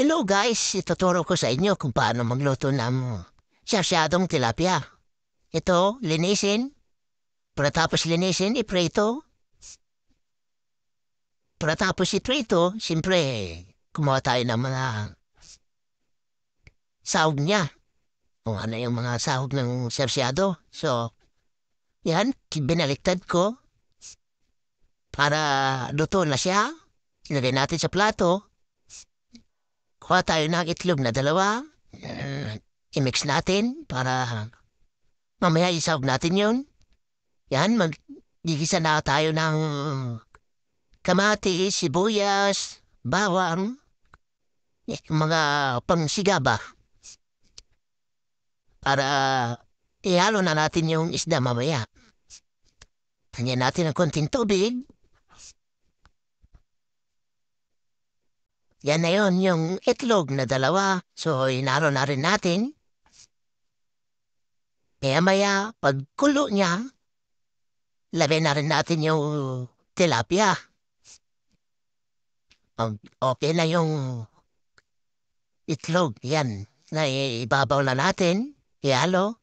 Hello guys, ituturo ko sa inyo kung paano magluto ng syasyadong tilapia. Ito, linisin. Pagkatapos linisin, iprito. Pagkatapos iprito, siyempre, kumuha tayo ng mga sahog niya. Kung ano yung mga sahog ng syasyado. So, yan, binaliktad ko para luto na siya. Ilagay natin sa plato. Kuha tayo ng itlog na dalawa. Uh, i-mix natin para mamaya isawag natin yun. Yan, magigisa na tayo ng kamatis, sibuyas, bawang, eh, mga pangsigaba. Para ihalo na natin yung isda mamaya. Tanyan natin ng konting tubig. Yan na yun, yung itlog na dalawa. So, inaro na rin natin. Kaya maya, pagkulo niya, labi na rin natin yung tilapia. Okay na yung itlog. Yan, na ibabaw na natin. Ihalo.